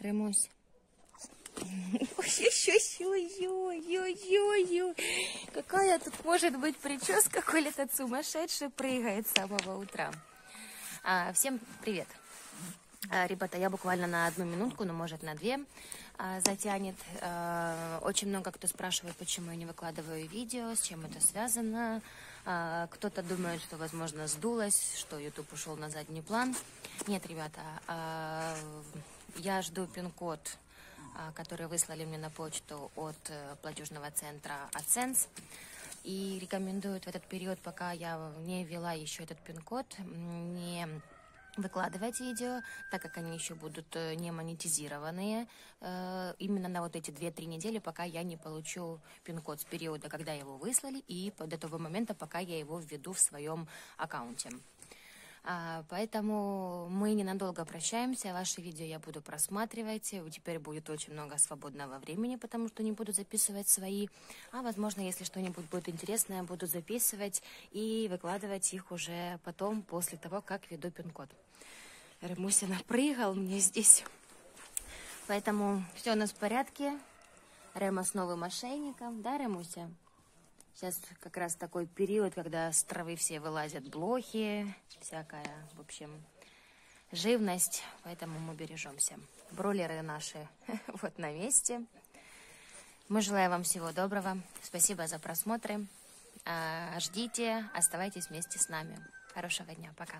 Ремусь. Ой-ой-ой-ой-ой-ой-ой. Какая тут может быть прическа, коль этот сумасшедший прыгает с самого утра. А, всем привет. А, ребята, я буквально на одну минутку, ну, может, на две а, затянет. А, очень много кто спрашивает, почему я не выкладываю видео, с чем это связано. А, кто-то думает, что, возможно, сдулось, что YouTube ушел на задний план. Нет, ребята, а, я жду пин-код, а, который выслали мне на почту от э, платежного центра AdSense. И рекомендуют в этот период, пока я не ввела еще этот пин-код, не выкладывать видео, так как они еще будут э, не монетизированные, э, именно на вот эти 2-3 недели, пока я не получу пин-код с периода, когда его выслали, и до того момента, пока я его введу в своем аккаунте. А, поэтому мы ненадолго прощаемся. Ваши видео я буду просматривать. Теперь будет очень много свободного времени, потому что не буду записывать свои. А возможно, если что-нибудь будет интересное, буду записывать и выкладывать их уже потом, после того, как веду пин-код. Ремуся напрыгал мне здесь. Поэтому все у нас в порядке. Рема с новым мошенником. Да, Ремуся? Сейчас как раз такой период, когда с травы все вылазят блохи, всякая, в общем, живность, поэтому мы бережемся. Бролеры наши вот на месте. Мы желаем вам всего доброго. Спасибо за просмотры. А, ждите, оставайтесь вместе с нами. Хорошего дня. Пока.